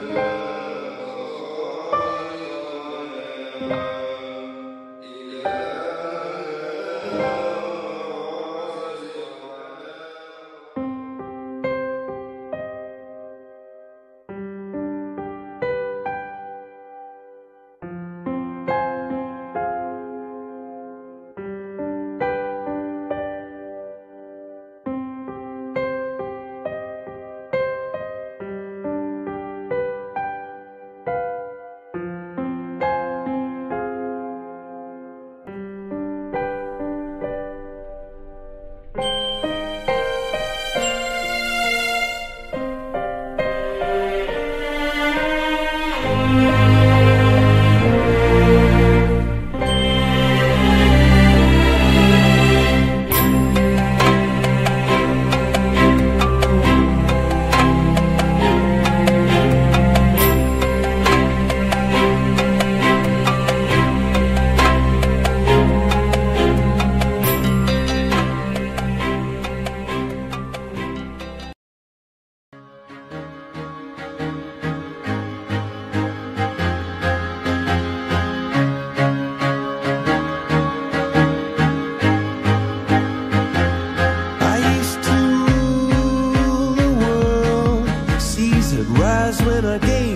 I rise when I gave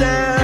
windows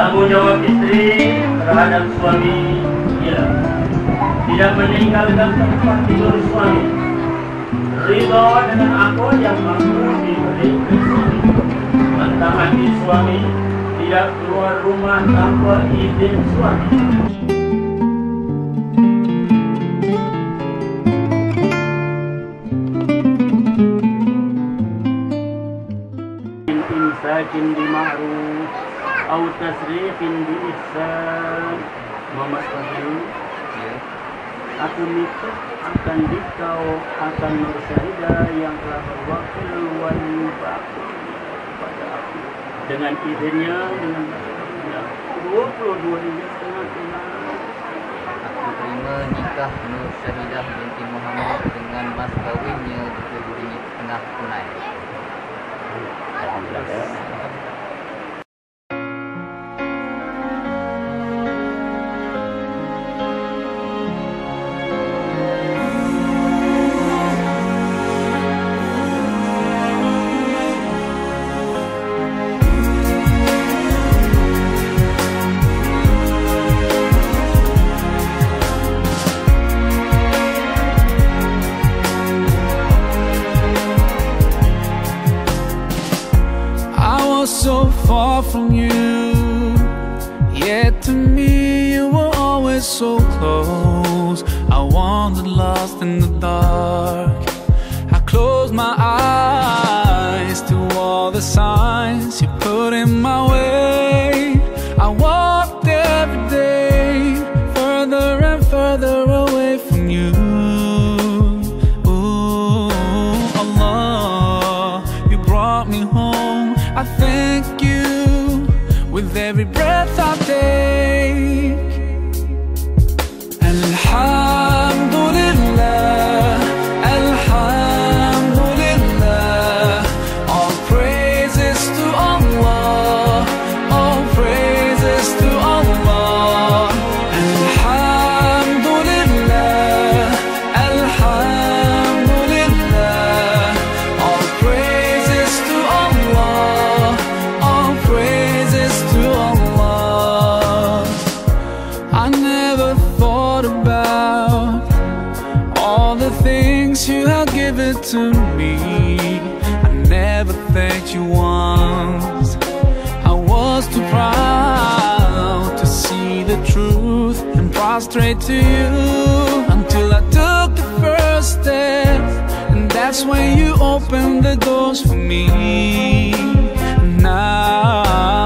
Tanggung jawab istri terhadap suami hilang. Tidak meninggalkan tempat tidur suami. Ridho dengan aku yang mampu diberi suami. Mentaati suami tidak keluar rumah tanpa izin suami. Sakin di ma'ruf Au tasrifin bi ihsan. Muhammad Fadli ya. Aku minta akan dikau akan Nur yang telah berwakil wanita pada aku. Dengan izinnya dengan dua puluh dua ribu setengah kilo. Aku terima nikah Nur Syahidah binti Muhammad dengan mas kawinnya dua puluh ribu setengah tunai. From you, yet to me you were always so close. I wandered lost in the dark. I closed my eyes to all the signs to me. I never thanked you once. I was too proud to see the truth and prostrate to you until I took the first step. And that's when you opened the doors for me. Now,